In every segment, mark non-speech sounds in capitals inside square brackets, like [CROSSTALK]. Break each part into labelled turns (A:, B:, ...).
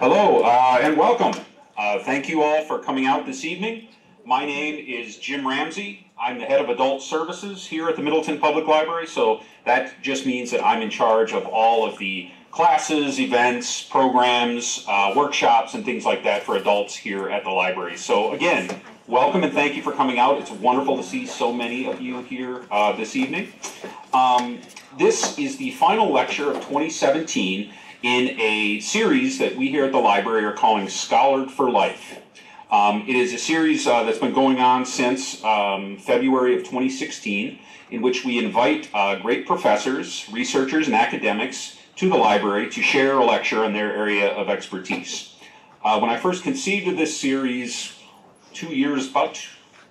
A: Hello uh, and welcome. Uh, thank you all for coming out this evening. My name is Jim Ramsey. I'm the head of adult services here at the Middleton Public Library, so that just means that I'm in charge of all of the classes, events, programs, uh, workshops, and things like that for adults here at the library. So again, welcome and thank you for coming out. It's wonderful to see so many of you here uh, this evening. Um, this is the final lecture of 2017 in a series that we here at the library are calling Scholar'd for Life. Um, it is a series uh, that's been going on since um, February of 2016, in which we invite uh, great professors, researchers, and academics to the library to share a lecture on their area of expertise. Uh, when I first conceived of this series two years, about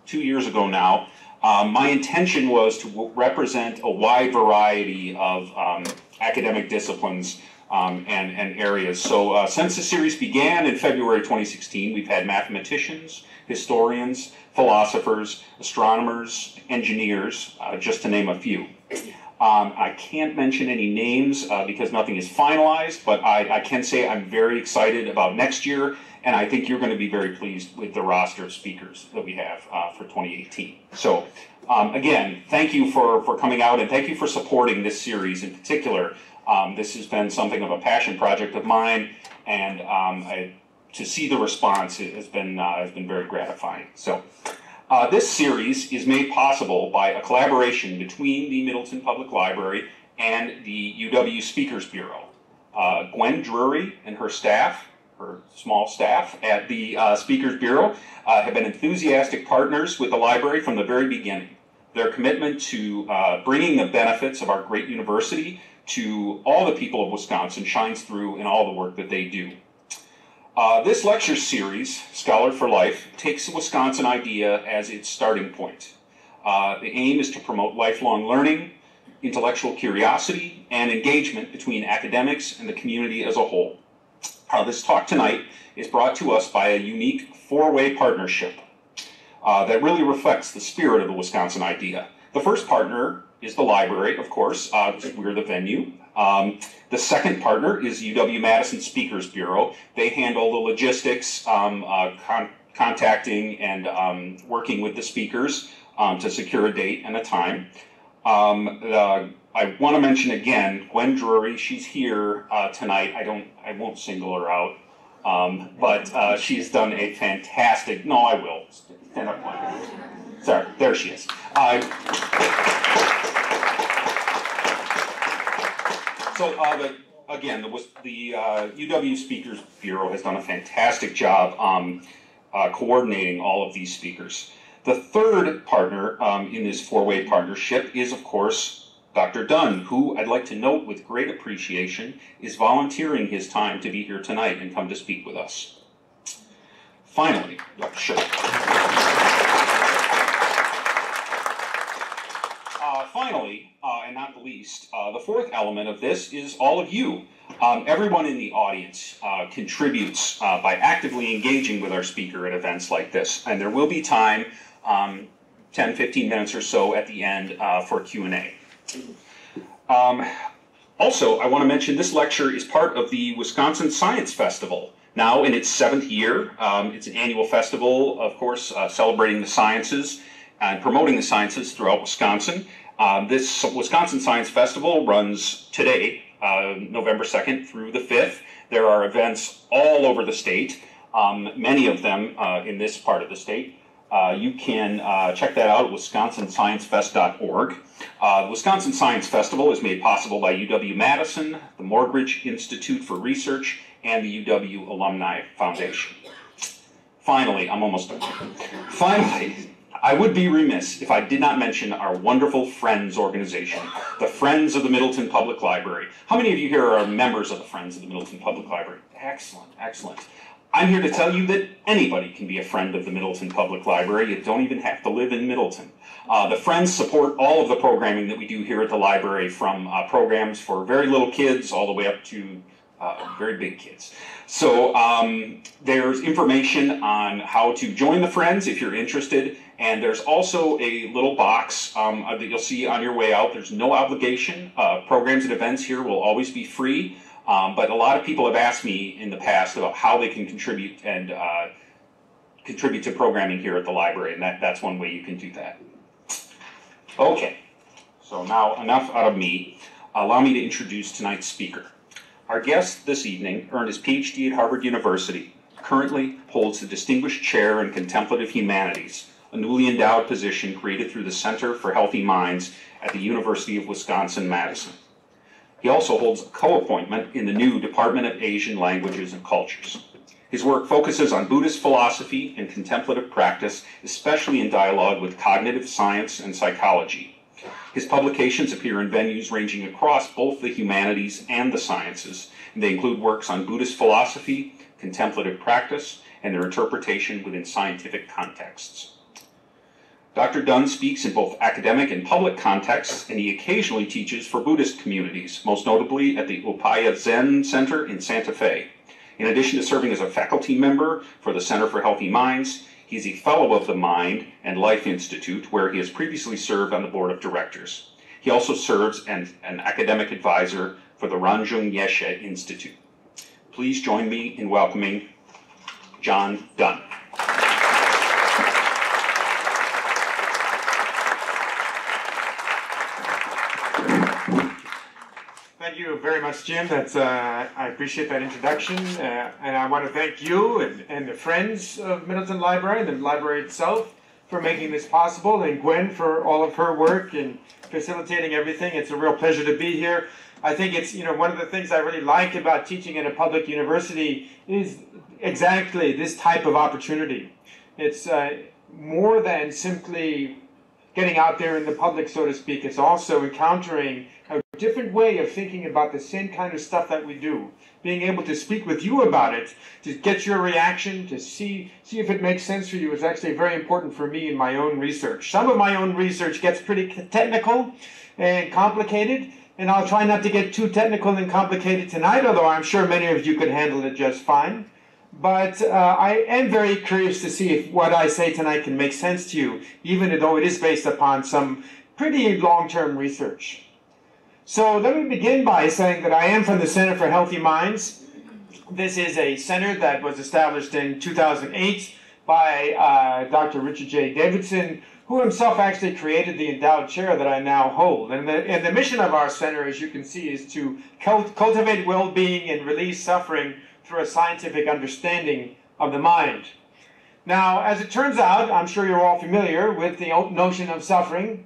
A: two years ago now, um, my intention was to represent a wide variety of um, academic disciplines um, and, and, areas. So uh, since the series began in February 2016, we've had mathematicians, historians, philosophers, astronomers, engineers, uh, just to name a few. Um, I can't mention any names uh, because nothing is finalized, but I, I, can say I'm very excited about next year, and I think you're going to be very pleased with the roster of speakers that we have uh, for 2018. So, um, again, thank you for, for coming out, and thank you for supporting this series in particular. Um, this has been something of a passion project of mine, and um, I, to see the response has been uh, has been very gratifying. So. Uh, this series is made possible by a collaboration between the Middleton Public Library and the UW Speakers Bureau. Uh, Gwen Drury and her staff, her small staff at the uh, Speakers Bureau, uh, have been enthusiastic partners with the library from the very beginning. Their commitment to uh, bringing the benefits of our great university to all the people of Wisconsin shines through in all the work that they do. Uh, this lecture series, Scholar for Life, takes the Wisconsin idea as its starting point. Uh, the aim is to promote lifelong learning, intellectual curiosity, and engagement between academics and the community as a whole. Uh, this talk tonight is brought to us by a unique four-way partnership uh, that really reflects the spirit of the Wisconsin idea. The first partner is the library, of course. Uh, we're the venue. Um, the second partner is UW Madison Speakers Bureau. They handle the logistics, um, uh, con contacting and um, working with the speakers um, to secure a date and a time. Um, the, I want to mention again Gwen Drury. She's here uh, tonight. I don't. I won't single her out, um, but uh, she's done a fantastic. No, I will stand up. One. Sorry, there she is. Uh, so uh, the, again, the, the uh, UW Speakers Bureau has done a fantastic job um, uh, coordinating all of these speakers. The third partner um, in this four-way partnership is, of course, Dr. Dunne, who I'd like to note with great appreciation is volunteering his time to be here tonight and come to speak with us. Finally, sure. finally, uh, and not the least, uh, the fourth element of this is all of you. Um, everyone in the audience uh, contributes uh, by actively engaging with our speaker at events like this. And there will be time, um, 10, 15 minutes or so at the end uh, for Q&A. Um, also, I want to mention this lecture is part of the Wisconsin Science Festival. Now in its seventh year, um, it's an annual festival, of course, uh, celebrating the sciences and promoting the sciences throughout Wisconsin. Um, this Wisconsin Science Festival runs today, uh, November 2nd through the 5th. There are events all over the state, um, many of them uh, in this part of the state. Uh, you can uh, check that out at wisconsinsciencefest.org. Uh, the Wisconsin Science Festival is made possible by UW-Madison, the Morgridge Institute for Research, and the UW Alumni Foundation. Finally, I'm almost done. Finally, I would be remiss if I did not mention our wonderful Friends organization, the Friends of the Middleton Public Library. How many of you here are members of the Friends of the Middleton Public Library? Excellent, excellent. I'm here to tell you that anybody can be a friend of the Middleton Public Library. You don't even have to live in Middleton. Uh, the Friends support all of the programming that we do here at the library, from uh, programs for very little kids all the way up to uh, very big kids. So um, there's information on how to join the Friends if you're interested. And there's also a little box um, that you'll see on your way out. There's no obligation. Uh, programs and events here will always be free. Um, but a lot of people have asked me in the past about how they can contribute and uh, contribute to programming here at the library, and that, that's one way you can do that. Okay, so now enough out of me. Allow me to introduce tonight's speaker. Our guest this evening earned his PhD at Harvard University, currently holds the Distinguished Chair in Contemplative Humanities, a newly endowed position created through the Center for Healthy Minds at the University of Wisconsin-Madison. He also holds a co-appointment in the new Department of Asian Languages and Cultures. His work focuses on Buddhist philosophy and contemplative practice, especially in dialogue with cognitive science and psychology. His publications appear in venues ranging across both the humanities and the sciences, and they include works on Buddhist philosophy, contemplative practice, and their interpretation within scientific contexts. Dr. Dunne speaks in both academic and public contexts, and he occasionally teaches for Buddhist communities, most notably at the Upaya Zen Center in Santa Fe. In addition to serving as a faculty member for the Center for Healthy Minds, he's a fellow of the Mind and Life Institute, where he has previously served on the board of directors. He also serves as an academic advisor for the Rangjung Yeshe Institute. Please join me in welcoming John Dunne.
B: Thank you very much, Jim. That's uh, I appreciate that introduction, uh, and I want to thank you and, and the friends of Middleton Library, and the library itself, for making this possible, and Gwen for all of her work in facilitating everything. It's a real pleasure to be here. I think it's you know one of the things I really like about teaching at a public university is exactly this type of opportunity. It's uh, more than simply getting out there in the public, so to speak. It's also encountering a different way of thinking about the same kind of stuff that we do. Being able to speak with you about it, to get your reaction, to see see if it makes sense for you is actually very important for me in my own research. Some of my own research gets pretty technical and complicated, and I'll try not to get too technical and complicated tonight, although I'm sure many of you could handle it just fine. But uh, I am very curious to see if what I say tonight can make sense to you, even though it is based upon some pretty long-term research. So let me begin by saying that I am from the Center for Healthy Minds. This is a center that was established in 2008 by uh, Dr. Richard J. Davidson, who himself actually created the endowed chair that I now hold. And the, and the mission of our center, as you can see, is to cult cultivate well-being and release suffering through a scientific understanding of the mind. Now, as it turns out, I'm sure you're all familiar with the notion of suffering.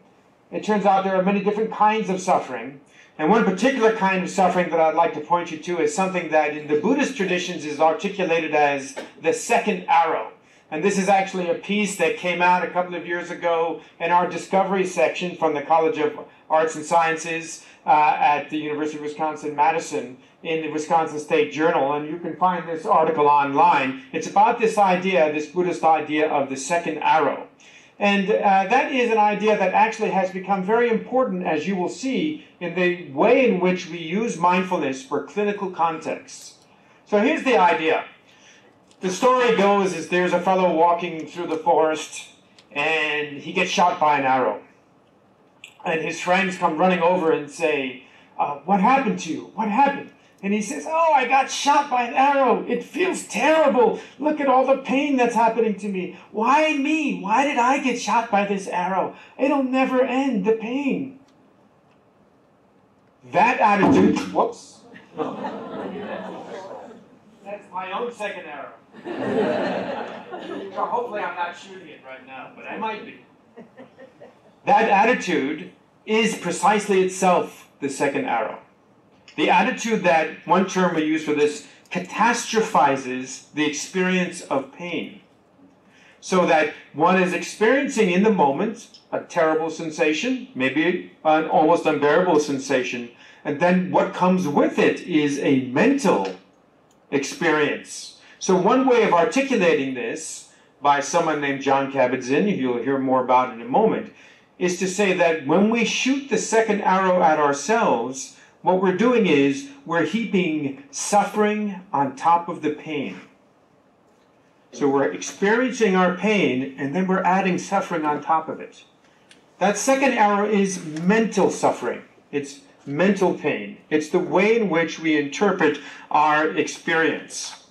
B: It turns out there are many different kinds of suffering. And one particular kind of suffering that I'd like to point you to is something that in the Buddhist traditions is articulated as the second arrow. And this is actually a piece that came out a couple of years ago in our discovery section from the College of Arts and Sciences uh, at the University of Wisconsin-Madison in the Wisconsin State Journal. And you can find this article online. It's about this idea, this Buddhist idea of the second arrow. And uh, that is an idea that actually has become very important, as you will see, in the way in which we use mindfulness for clinical contexts. So here's the idea. The story goes is there's a fellow walking through the forest and he gets shot by an arrow. And his friends come running over and say, uh, what happened to you? What happened? And he says, Oh, I got shot by an arrow. It feels terrible. Look at all the pain that's happening to me. Why me? Why did I get shot by this arrow? It'll never end, the pain. That attitude, whoops. That's my own second arrow. [LAUGHS] so hopefully I'm not shooting it right now, but I might be. That attitude is precisely itself the second arrow. The attitude that one term we use for this catastrophizes the experience of pain. So that one is experiencing in the moment a terrible sensation, maybe an almost unbearable sensation, and then what comes with it is a mental experience. So one way of articulating this by someone named Jon Kabat-Zinn, you'll hear more about in a moment, is to say that when we shoot the second arrow at ourselves, what we're doing is we're heaping suffering on top of the pain. So we're experiencing our pain and then we're adding suffering on top of it. That second arrow is mental suffering. It's mental pain. It's the way in which we interpret our experience.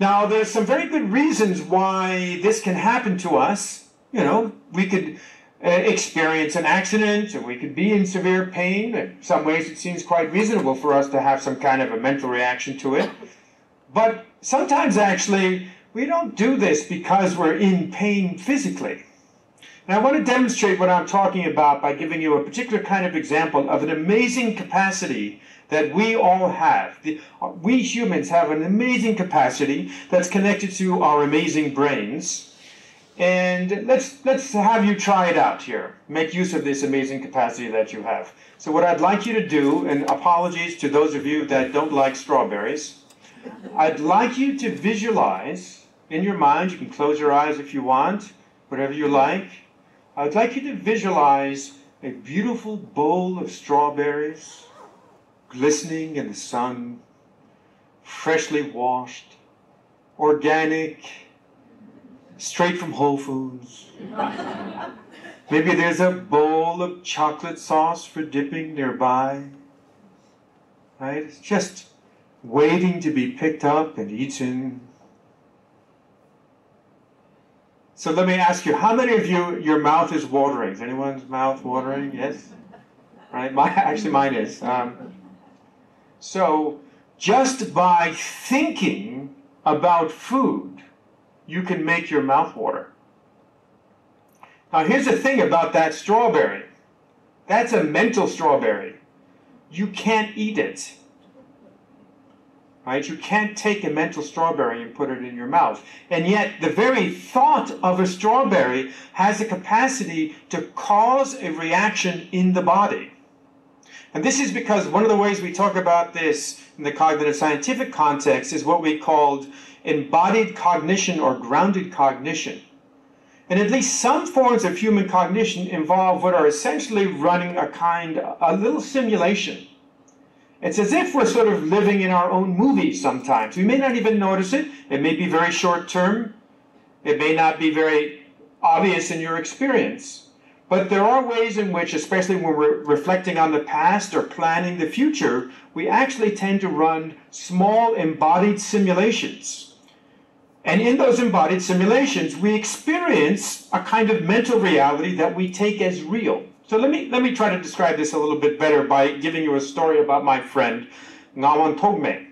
B: Now, there's some very good reasons why this can happen to us. You know, we could uh, experience an accident, or we could be in severe pain. In some ways, it seems quite reasonable for us to have some kind of a mental reaction to it. But sometimes, actually, we don't do this because we're in pain physically. And I want to demonstrate what I'm talking about by giving you a particular kind of example of an amazing capacity that we all have. The, we humans have an amazing capacity that's connected to our amazing brains. And let's, let's have you try it out here. Make use of this amazing capacity that you have. So what I'd like you to do, and apologies to those of you that don't like strawberries, I'd like you to visualize in your mind, you can close your eyes if you want, whatever you like, I'd like you to visualize a beautiful bowl of strawberries glistening in the sun, freshly washed, organic, straight from Whole Foods. [LAUGHS] Maybe there's a bowl of chocolate sauce for dipping nearby. Right? It's just waiting to be picked up and eaten So let me ask you, how many of you, your mouth is watering? Is anyone's mouth watering? Yes? Right? My, actually, mine is. Um, so just by thinking about food, you can make your mouth water. Now, here's the thing about that strawberry that's a mental strawberry. You can't eat it right? You can't take a mental strawberry and put it in your mouth. And yet, the very thought of a strawberry has the capacity to cause a reaction in the body. And this is because one of the ways we talk about this in the cognitive scientific context is what we called embodied cognition or grounded cognition. And at least some forms of human cognition involve what are essentially running a kind, a little simulation it's as if we're sort of living in our own movie sometimes. We may not even notice it. It may be very short term. It may not be very obvious in your experience. But there are ways in which, especially when we're reflecting on the past or planning the future, we actually tend to run small embodied simulations. And in those embodied simulations, we experience a kind of mental reality that we take as real. So let me let me try to describe this a little bit better by giving you a story about my friend Ngawang Togme.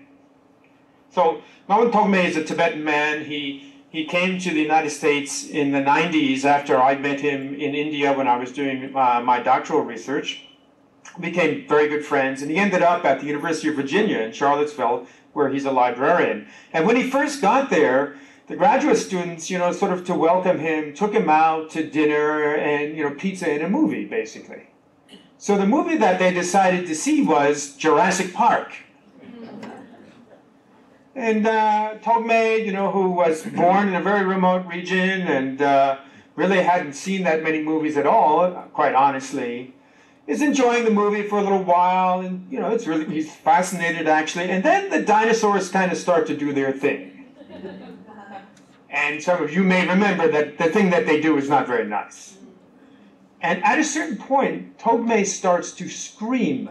B: So Ngawang Togme is a Tibetan man. He he came to the United States in the 90s after I met him in India when I was doing uh, my doctoral research. Became very good friends, and he ended up at the University of Virginia in Charlottesville, where he's a librarian. And when he first got there, the graduate students, you know, sort of to welcome him, took him out to dinner and, you know, pizza and a movie, basically. So the movie that they decided to see was Jurassic Park. And uh, Togme, you know, who was born in a very remote region and uh, really hadn't seen that many movies at all, quite honestly, is enjoying the movie for a little while, and you know, it's really he's fascinated actually. And then the dinosaurs kind of start to do their thing. And some of you may remember that the thing that they do is not very nice. And at a certain point, Togme starts to scream.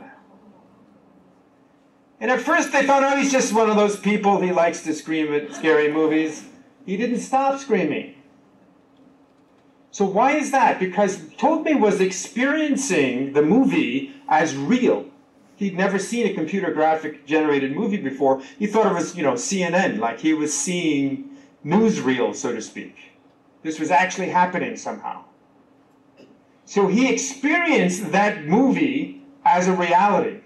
B: And at first they thought, oh, he's just one of those people, he likes to scream at scary movies. He didn't stop screaming. So why is that? Because Togme was experiencing the movie as real. He'd never seen a computer graphic generated movie before. He thought it was, you know, CNN, like he was seeing newsreel, so to speak. This was actually happening somehow. So he experienced that movie as a reality.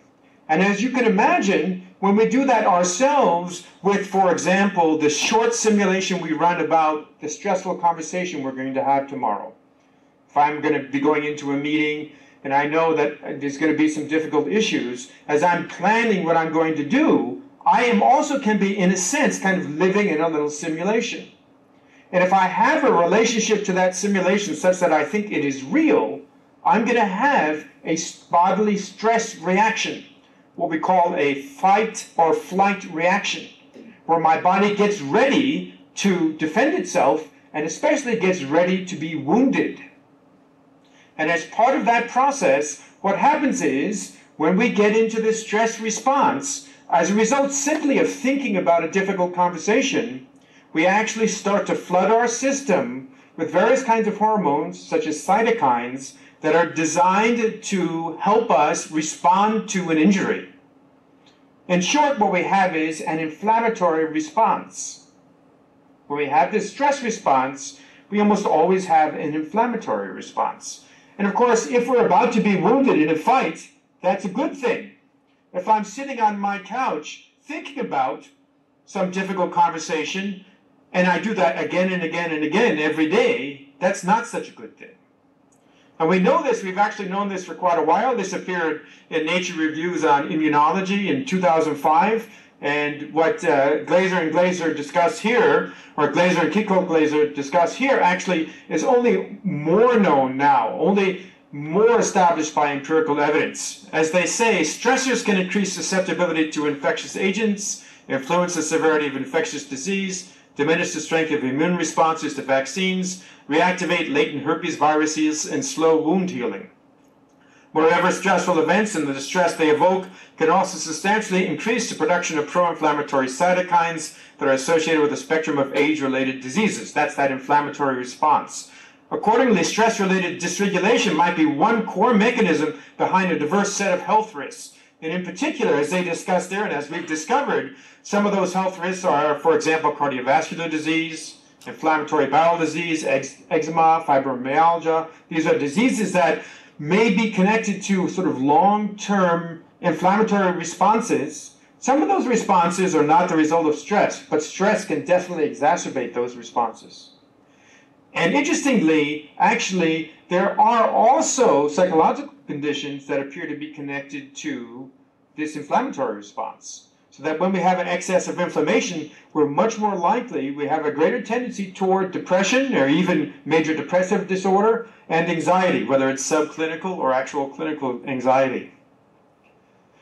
B: And as you can imagine, when we do that ourselves with, for example, the short simulation we run about the stressful conversation we're going to have tomorrow. If I'm going to be going into a meeting and I know that there's going to be some difficult issues, as I'm planning what I'm going to do, I am also can be, in a sense, kind of living in a little simulation. And if I have a relationship to that simulation such that I think it is real, I'm going to have a bodily stress reaction, what we call a fight or flight reaction, where my body gets ready to defend itself and especially gets ready to be wounded. And as part of that process, what happens is when we get into this stress response, as a result simply of thinking about a difficult conversation, we actually start to flood our system with various kinds of hormones, such as cytokines, that are designed to help us respond to an injury. In short, what we have is an inflammatory response. When we have this stress response, we almost always have an inflammatory response. And of course, if we're about to be wounded in a fight, that's a good thing. If I'm sitting on my couch thinking about some difficult conversation, and I do that again and again and again every day, that's not such a good thing. And we know this, we've actually known this for quite a while. This appeared in Nature Reviews on Immunology in 2005. And what uh, Glaser and Glaser discuss here, or Glaser and Kiecolt-Glaser discuss here, actually is only more known now, only more established by empirical evidence. As they say, stressors can increase susceptibility to infectious agents, influence the severity of infectious disease, diminish the strength of immune responses to vaccines, reactivate latent herpes viruses, and slow wound healing. Moreover, stressful events and the distress they evoke can also substantially increase the production of pro-inflammatory cytokines that are associated with a spectrum of age-related diseases. That's that inflammatory response. Accordingly, stress-related dysregulation might be one core mechanism behind a diverse set of health risks. And in particular, as they discussed there, and as we've discovered, some of those health risks are, for example, cardiovascular disease, inflammatory bowel disease, eczema, fibromyalgia. These are diseases that may be connected to sort of long-term inflammatory responses. Some of those responses are not the result of stress, but stress can definitely exacerbate those responses. And interestingly, actually, there are also psychological conditions that appear to be connected to this inflammatory response. So that when we have an excess of inflammation, we're much more likely, we have a greater tendency toward depression or even major depressive disorder and anxiety, whether it's subclinical or actual clinical anxiety.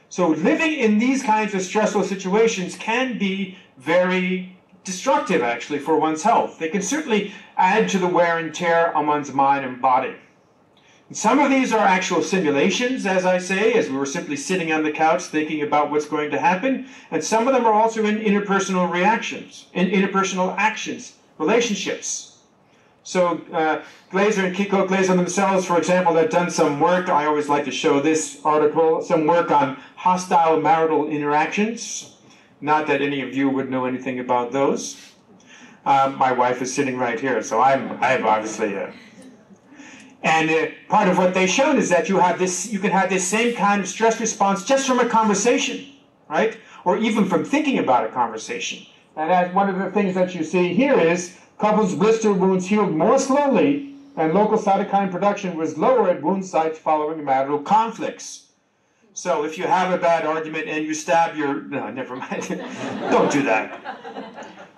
B: So living in these kinds of stressful situations can be very destructive, actually, for one's health. They can certainly add to the wear and tear on one's mind and body. Some of these are actual simulations, as I say, as we were simply sitting on the couch thinking about what's going to happen. And some of them are also in interpersonal reactions, in interpersonal actions, relationships. So uh, Glaser and Kiecolt-Glaser themselves, for example, have done some work. I always like to show this article, some work on hostile marital interactions. Not that any of you would know anything about those. Um, my wife is sitting right here, so I'm, I'm obviously a and uh, part of what they showed is that you have this, you can have this same kind of stress response just from a conversation, right? Or even from thinking about a conversation. And as one of the things that you see here is couples' blister wounds healed more slowly, and local cytokine production was lower at wound sites following marital conflicts. So if you have a bad argument and you stab your, no, never mind. [LAUGHS] Don't do that.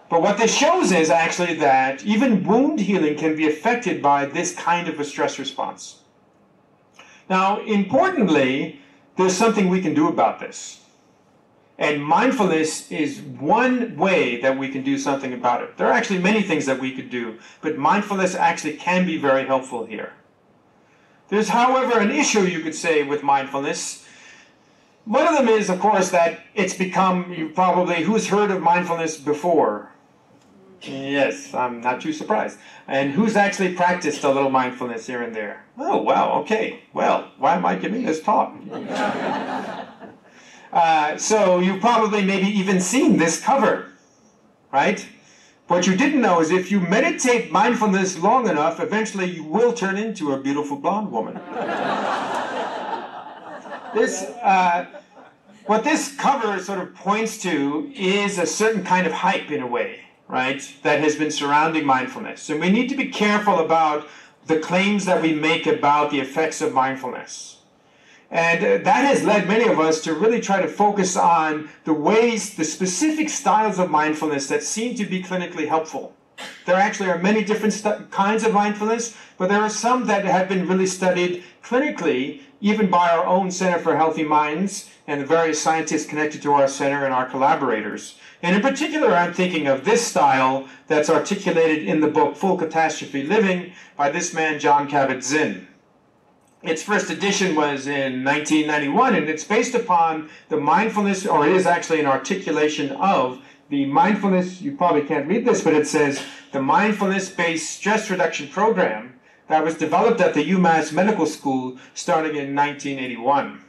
B: But what this shows is actually that even wound healing can be affected by this kind of a stress response. Now, importantly, there's something we can do about this. And mindfulness is one way that we can do something about it. There are actually many things that we could do, but mindfulness actually can be very helpful here. There's, however, an issue you could say with mindfulness. One of them is, of course, that it's become, you probably, who's heard of mindfulness before? Yes, I'm not too surprised. And who's actually practiced a little mindfulness here and there? Oh, wow, okay. Well, why am I giving this talk? [LAUGHS] uh, so you've probably maybe even seen this cover, right? What you didn't know is if you meditate mindfulness long enough, eventually you will turn into a beautiful blonde woman. this, uh, what this cover sort of points to is a certain kind of hype in a way right, that has been surrounding mindfulness. And we need to be careful about the claims that we make about the effects of mindfulness. And uh, that has led many of us to really try to focus on the ways, the specific styles of mindfulness that seem to be clinically helpful. There actually are many different kinds of mindfulness, but there are some that have been really studied clinically, even by our own Center for Healthy Minds and the various scientists connected to our center and our collaborators. And in particular, I'm thinking of this style that's articulated in the book Full Catastrophe Living by this man, Jon Kabat-Zinn. its first edition was in 1991, and it's based upon the mindfulness, or it is actually an articulation of the mindfulness. You probably can't read this, but it says the mindfulness based stress reduction program that was developed at the UMass Medical School starting in 1981.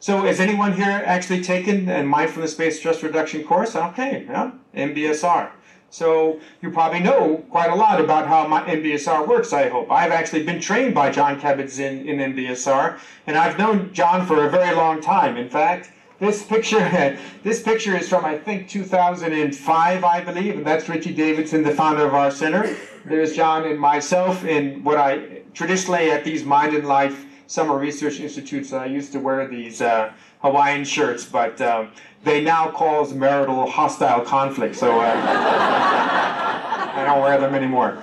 B: So, has anyone here actually taken a mindfulness based stress reduction course? Okay, yeah, MBSR. So you probably know quite a lot about how my MBSR works, I hope. I've actually been trained by Jon Kabat-Zinn in MBSR, and I've known Jon for a very long time. In fact, this picture, [LAUGHS] this picture is from I think 2005, I believe, and that's Richie Davidson, the founder of our center. There's Jon and myself in what I traditionally at these Mind and Life summer research institutes. I used to wear these uh, Hawaiian shirts, but um, they now cause marital hostile conflict, so uh, [LAUGHS] I don't wear them anymore.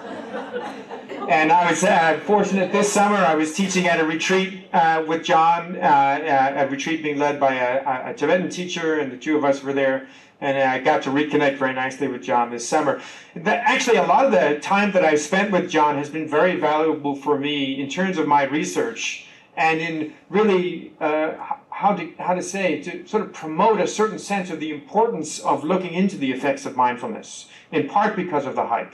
B: And I was uh, fortunate this summer. I was teaching at a retreat uh, with Jon, uh, uh, a retreat being led by a, a, Tibetan teacher, and the two of us were there. And I got to reconnect very nicely with Jon this summer. actually, a lot of the time that I've spent with Jon has been very valuable for me in terms of my research and in really uh, how to how to say to sort of promote a certain sense of the importance of looking into the effects of mindfulness, in part because of the hype,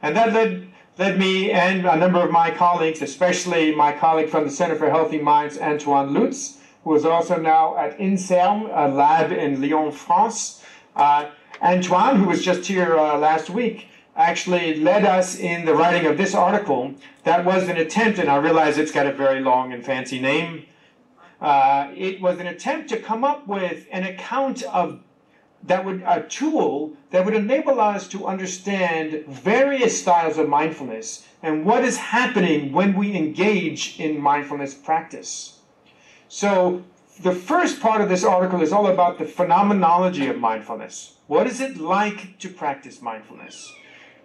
B: and that led led me and a number of my colleagues, especially my colleague from the Center for Healthy Minds, Antoine Lutz, who is also now at INSERM, a lab in Lyon, France. Uh, Antoine, who was just here uh, last week, actually led us in the writing of this article that was an attempt, and I realize it's got a very long and fancy name, uh, it was an attempt to come up with an account of that would a tool that would enable us to understand various styles of mindfulness and what is happening when we engage in mindfulness practice. So the first part of this article is all about the phenomenology of mindfulness. What is it like to practice mindfulness?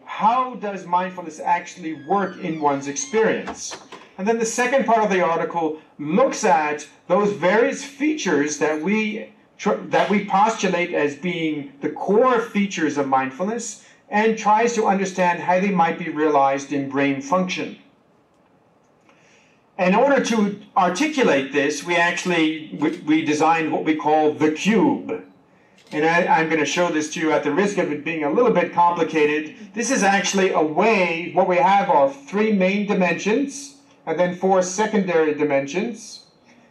B: How does mindfulness actually work in one's experience? And then the second part of the article looks at those various features that we that we postulate as being the core features of mindfulness and tries to understand how they might be realized in brain function. In order to articulate this, we actually we designed what we call the cube. And I, am going to show this to you at the risk of it being a little bit complicated. This is actually a way, what we have are three main dimensions and then four secondary dimensions.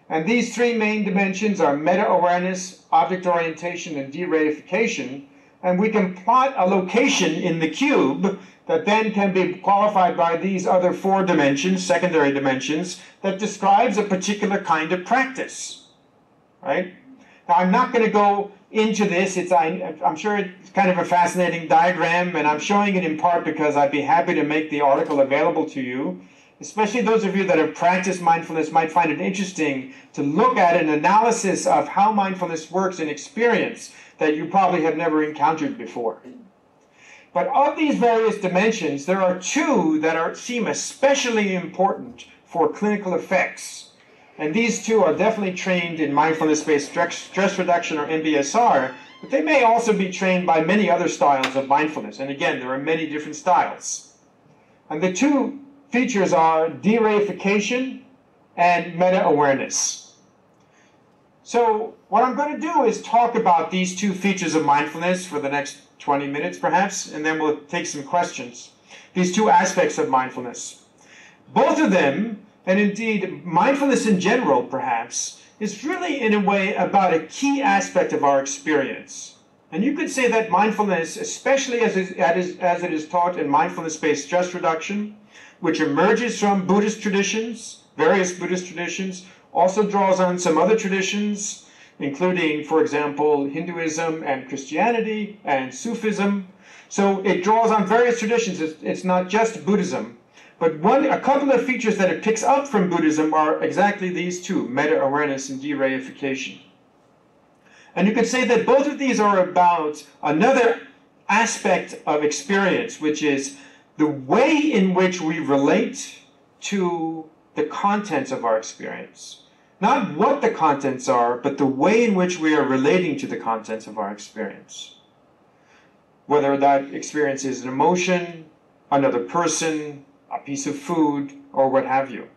B: And these three main dimensions are meta-awareness, object orientation, and de-reification. And we can plot a location in the cube that then can be qualified by these other four dimensions, secondary dimensions, that describes a particular kind of practice. Right? Now, I'm not going to go into this. It's, I, I'm sure it's kind of a fascinating diagram, and I'm showing it in part because I'd be happy to make the article available to you especially those of you that have practiced mindfulness might find it interesting to look at an analysis of how mindfulness works in experience that you probably have never encountered before. But of these various dimensions, there are two that are, seem especially important for clinical effects. And these two are definitely trained in mindfulness-based stress reduction or MBSR, but they may also be trained by many other styles of mindfulness. And again, there are many different styles. And the two features are de-reification and meta-awareness. So what I'm going to do is talk about these two features of mindfulness for the next 20 minutes perhaps, and then we'll take some questions. These two aspects of mindfulness. Both of them, and indeed mindfulness in general perhaps, is really in a way about a key aspect of our experience. And you could say that mindfulness, especially as, as it is taught in mindfulness-based stress reduction, which emerges from Buddhist traditions, various Buddhist traditions, also draws on some other traditions, including, for example, Hinduism and Christianity and Sufism. So it draws on various traditions. It's, it's not just Buddhism. But one, a couple of features that it picks up from Buddhism are exactly these two, meta-awareness and de-reification. And you could say that both of these are about another aspect of experience, which is the way in which we relate to the contents of our experience. Not what the contents are, but the way in which we are relating to the contents of our experience. Whether that experience is an emotion, another person, a piece of food, or what have you.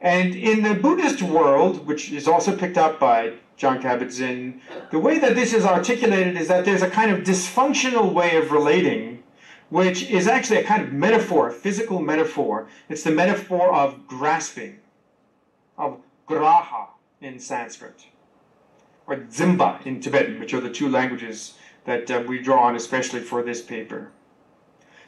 B: And in the Buddhist world, which is also picked up by Jon Kabat-Zinn, the way that this is articulated is that there's a kind of dysfunctional way of relating, which is actually a kind of metaphor, a physical metaphor. It's the metaphor of grasping, of graha in Sanskrit, or dzimba in Tibetan, which are the two languages that uh, we draw on especially for this paper.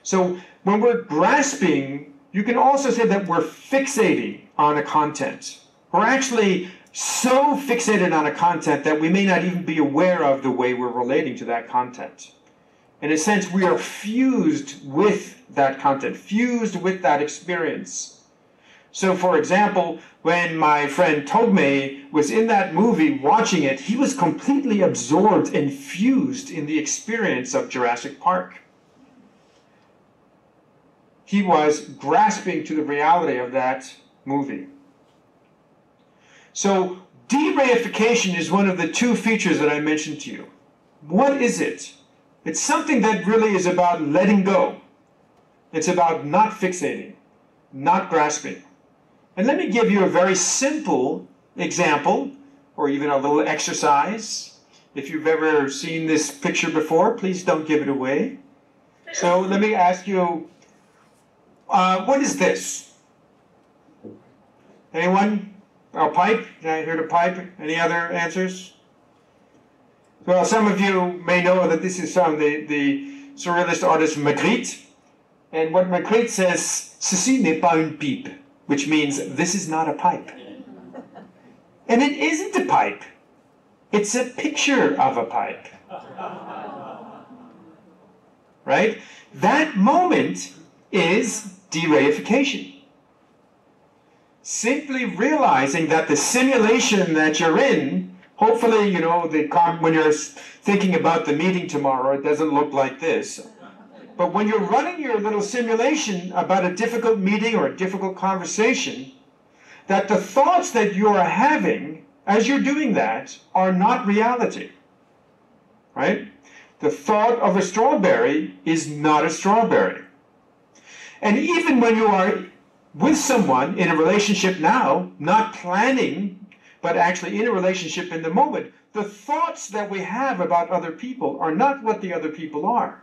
B: So when we're grasping, you can also say that we're fixating on a content. We're actually so fixated on a content that we may not even be aware of the way we're relating to that content. In a sense, we are fused with that content, fused with that experience. So, for example, when my friend Togme was in that movie watching it, he was completely absorbed and fused in the experience of Jurassic Park. He was grasping to the reality of that movie. So dereification is one of the two features that I mentioned to you. What is it? It's something that really is about letting go. It's about not fixating, not grasping. And let me give you a very simple example, or even a little exercise. If you've ever seen this picture before, please don't give it away. So let me ask you, uh, what is this? Anyone? A pipe? Can I hear the pipe? Any other answers? Well, some of you may know that this is from the, the surrealist artist Magritte. And what Magritte says, ceci n'est pas une pipe, which means this is not a pipe. [LAUGHS] And it isn't a pipe. It's a picture of a pipe. Right? That moment is dereification simply realizing that the simulation that you're in, hopefully, you know, the when you're thinking about the meeting tomorrow, it doesn't look like this. But when you're running your little simulation about a difficult meeting or a difficult conversation, that the thoughts that you're having as you're doing that are not reality. Right? The thought of a strawberry is not a strawberry. And even when you are with someone in a relationship now, not planning, but actually in a relationship in the moment, the thoughts that we have about other people are not what the other people are.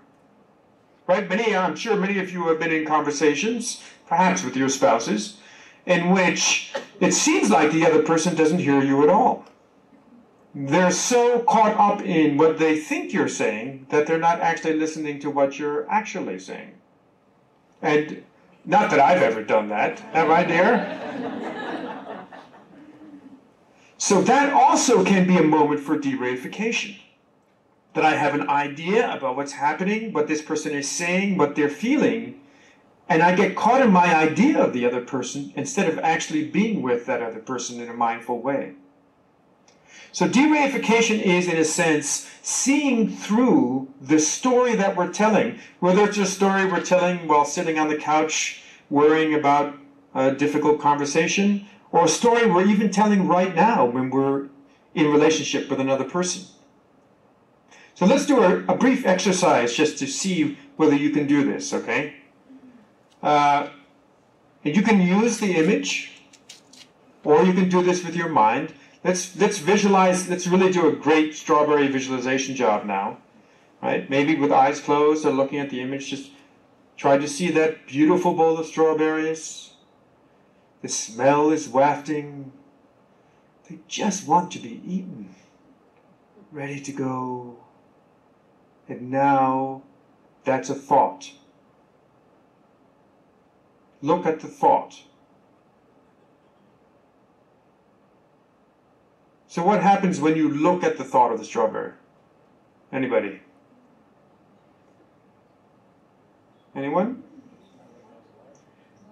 B: Right? Many, I'm sure many of you have been in conversations, perhaps with your spouses, in which it seems like the other person doesn't hear you at all. They're so caught up in what they think you're saying that they're not actually listening to what you're actually saying. And not that I've ever done that. Am I, dear? So that also can be a moment for dereification. That I have an idea about what's happening, what this person is saying, what they're feeling, and I get caught in my idea of the other person instead of actually being with that other person in a mindful way. So dereification is, in a sense, seeing through the story that we're telling, whether it's a story we're telling while sitting on the couch worrying about a difficult conversation, or a story we're even telling right now when we're in relationship with another person. So let's do a, a brief exercise just to see whether you can do this, okay? Uh, and you can use the image, or you can do this with your mind. Let's let's visualize. Let's really do a great strawberry visualization job now, right? Maybe with eyes closed or looking at the image. Just try to see that beautiful bowl of strawberries. The smell is wafting. They just want to be eaten, ready to go. And now that's a thought. Look at the thought. So what happens when you look at the thought of the strawberry? Anybody? Anyone?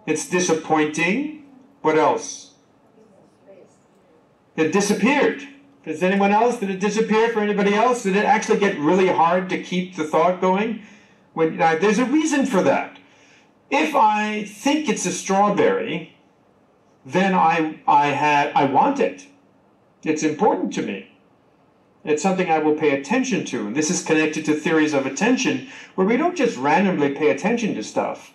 B: It's disappointing. What else? It disappeared. Does anyone else? Did it disappear for anybody else? Did it actually get really hard to keep the thought going? When now, there's a reason for that. If I think it's a strawberry, then I I had I want it. It's important to me. It's something I will pay attention to. And this is connected to theories of attention, where we don't just randomly pay attention to stuff.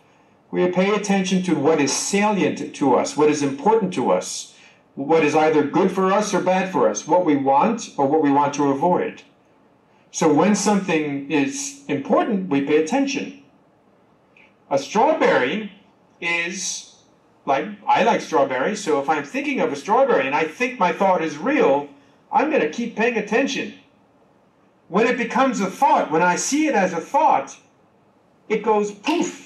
B: We pay attention to what is salient to us, what is important to us, what is either good for us or bad for us, what we want or what we want to avoid. So when something is important, we pay attention. A strawberry is like, I like strawberries, so if I'm thinking of a strawberry and I think my thought is real, I'm going to keep paying attention. When it becomes a thought, when I see it as a thought, it goes poof.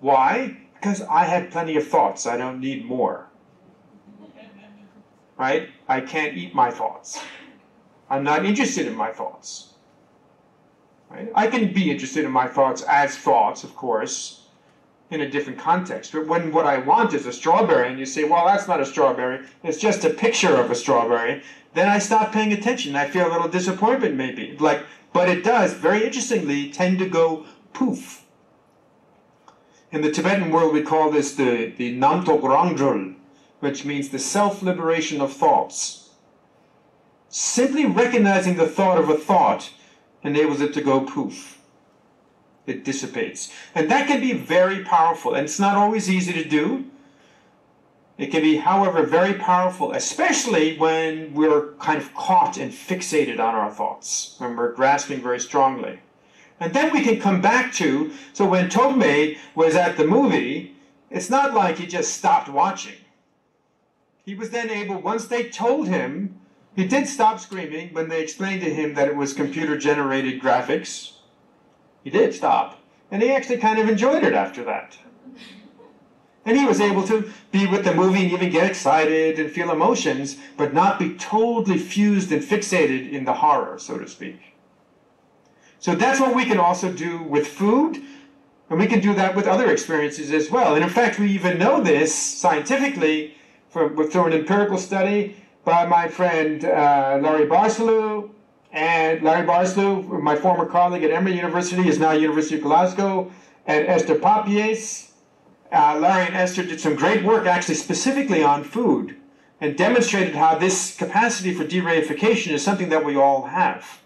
B: Why? Because I have plenty of thoughts. I don't need more. Right? I can't eat my thoughts. I'm not interested in my thoughts. Right? I can be interested in my thoughts as thoughts, of course, in a different context. But when what I want is a strawberry, and you say, well, that's not a strawberry, it's just a picture of a strawberry, then I stop paying attention. I feel a little disappointment, maybe. Like, but it does, very interestingly, tend to go poof. In the Tibetan world, we call this the, the Namtok Rangdrol, which means the self liberation of thoughts. Simply recognizing the thought of a thought enables it to go poof. It dissipates. And that can be very powerful, and it's not always easy to do. It can be, however, very powerful, especially when we're kind of caught and fixated on our thoughts, when we're grasping very strongly. And then we can come back to so when Togme was at the movie, it's not like he just stopped watching. He was then able, once they told him, he did stop screaming when they explained to him that it was computer generated graphics. He did stop. And he actually kind of enjoyed it after that. And he was able to be with the movie and even get excited and feel emotions, but not be totally fused and fixated in the horror, so to speak. So that's what we can also do with food, and we can do that with other experiences as well. And in fact, we even know this scientifically from, through an empirical study by my friend uh, Larry Barsalou. And Larry Barsalou, my former colleague at Emory University, is now University of Glasgow, and Esther Papies. Uh, Larry and Esther did some great work actually specifically on food and demonstrated how this capacity for dereification is something that we all have.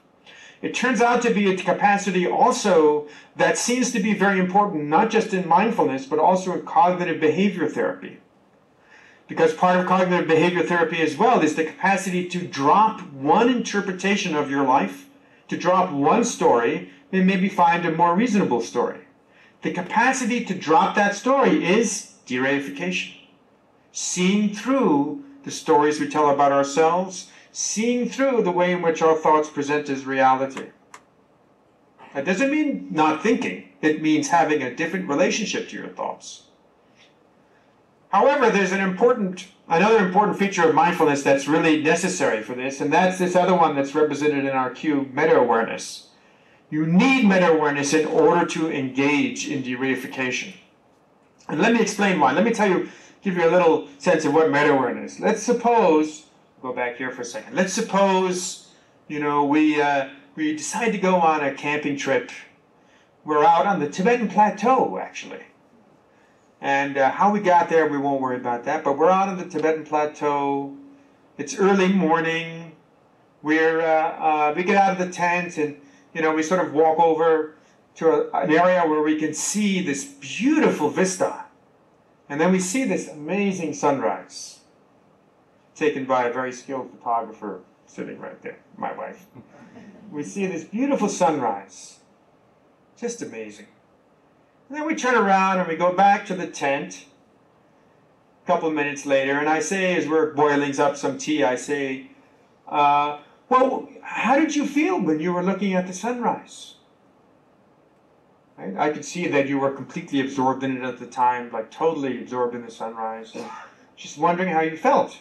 B: It turns out to be a capacity also that seems to be very important, not just in mindfulness, but also in cognitive behavior therapy. Because part of cognitive behavior therapy as well is the capacity to drop one interpretation of your life, to drop one story, and maybe find a more reasonable story. The capacity to drop that story is dereification. Seeing through the stories we tell about ourselves, seeing through the way in which our thoughts present as reality. That doesn't mean not thinking, it means having a different relationship to your thoughts. However, there's an important, another important feature of mindfulness that's really necessary for this, and that's this other one that's represented in our cue, meta-awareness. You need meta-awareness in order to engage in dereification. And let me explain why. Let me tell you, give you a little sense of what meta-awareness. Let's suppose go back here for a second. Let's suppose, you know, we, uh, we decide to go on a camping trip. We're out on the Tibetan Plateau, actually. And uh, how we got there, we won't worry about that. But we're out on the Tibetan Plateau. It's early morning. We're, uh, uh we get out of the tent and, you know, we sort of walk over to a, an area where we can see this beautiful vista. And then we see this amazing sunrise taken by a very skilled photographer sitting right there, my wife. We see this beautiful sunrise. Just amazing. And then we turn around and we go back to the tent a couple of minutes later, and I say, as we're boiling up some tea, I say, uh, Well, how did you feel when you were looking at the sunrise? Right? I could see that you were completely absorbed in it at the time, like totally absorbed in the sunrise, and just wondering how you felt.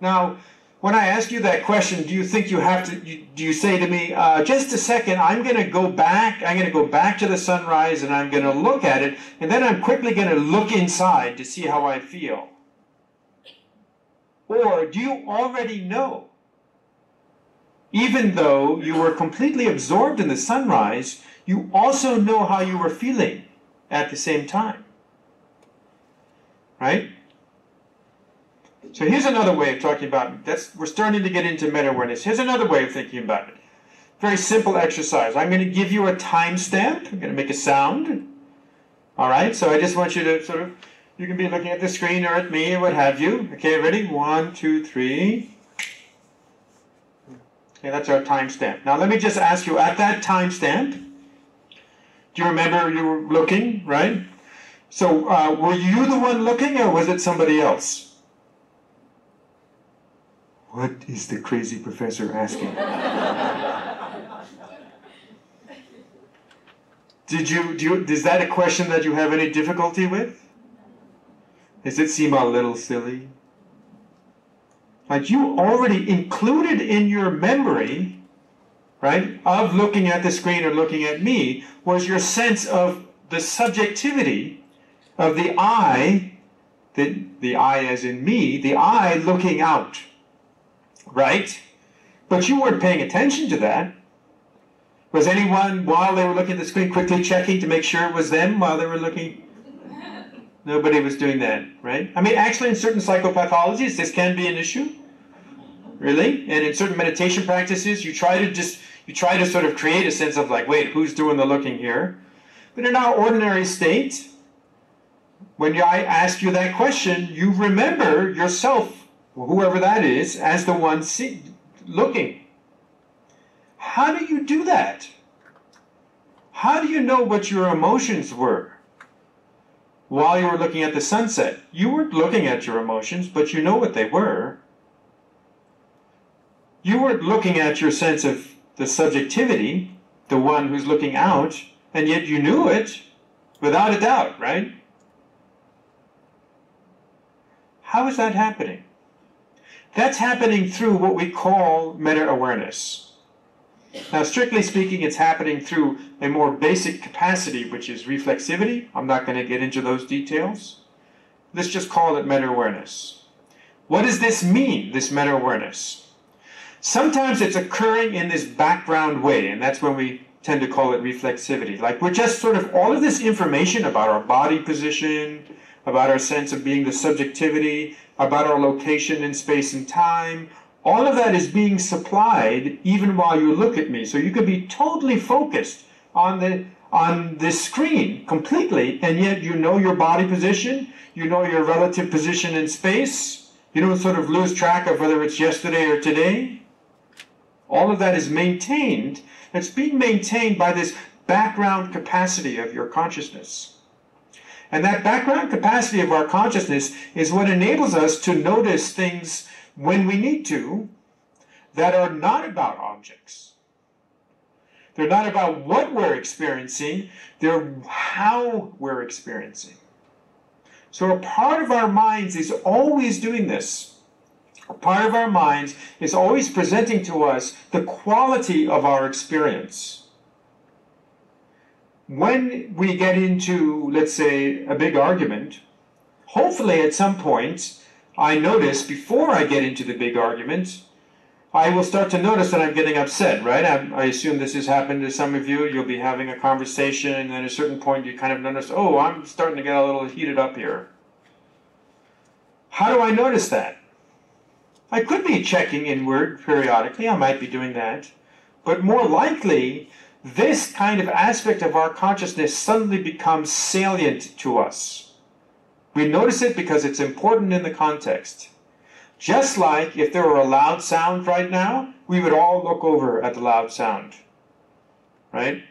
B: Now, when I ask you that question, do you think you have to, you, do you say to me, uh, just a second, I'm going to go back, I'm going to go back to the sunrise and I'm going to look at it, and then I'm quickly going to look inside to see how I feel? Or do you already know? Even though you were completely absorbed in the sunrise, you also know how you were feeling at the same time. Right? So here's another way of talking about that's we're starting to get into meta awareness. Here's another way of thinking about it. Very simple exercise. I'm going to give you a timestamp. I'm going to make a sound. All right, so I just want you to sort of, you can be looking at the screen or at me or what have you. Okay, ready? One, two, three. Okay, that's our timestamp. Now let me just ask you, at that timestamp, do you remember you were looking, right? So uh, were you the one looking or was it somebody else? What is the crazy professor asking? Did you, do you, is that a question that you have any difficulty with? Does it seem a little silly? Like you already included in your memory, right, of looking at the screen or looking at me, was your sense of the subjectivity of the I, the, the I as in me, the I looking out, right? But you weren't paying attention to that. Was anyone, while they were looking at the screen, quickly checking to make sure it was them while they were looking? Nobody was doing that, right? I mean, actually, in certain psychopathologies, this can be an issue, really. And in certain meditation practices, you try to just you try to sort of create a sense of like, wait, who's doing the looking here? But in our ordinary state, when I ask you that question, you remember yourself, whoever that is, as the one see, looking. How do you do that? How do you know what your emotions were while you were looking at the sunset? You weren't looking at your emotions, but you know what they were. You weren't looking at your sense of the subjectivity, the one who's looking out, and yet you knew it without a doubt, right? How is that happening? That's happening through what we call meta awareness. Now, strictly speaking, it's happening through a more basic capacity, which is reflexivity. I'm not going to get into those details. Let's just call it meta awareness. What does this mean, this meta awareness? Sometimes it's occurring in this background way, and that's when we tend to call it reflexivity. Like we're just sort of all of this information about our body position, about our sense of being the subjectivity, about our location in space and time, all of that is being supplied even while you look at me. So you could be totally focused on the on this screen completely, and yet you know your body position, you know your relative position in space. You don't sort of lose track of whether it's yesterday or today. All of that is maintained. It's being maintained by this background capacity of your consciousness. And that background capacity of our consciousness is what enables us to notice things when we need to that are not about objects. They're not about what we're experiencing, they're how we're experiencing. So a part of our minds is always doing this. A part of our minds is always presenting to us the quality of our experience. When we get into, let's say, a big argument, hopefully at some point I notice before I get into the big argument, I will start to notice that I'm getting upset, right? I, I, assume this has happened to some of you. You'll be having a conversation, and at a certain point, you kind of notice, oh, I'm starting to get a little heated up here. How do I notice that? I could be checking inward periodically, I might be doing that. But more likely, this kind of aspect of our consciousness suddenly becomes salient to us. We notice it because it's important in the context. Just like if there were a loud sound right now, we would all look over at the loud sound. Right?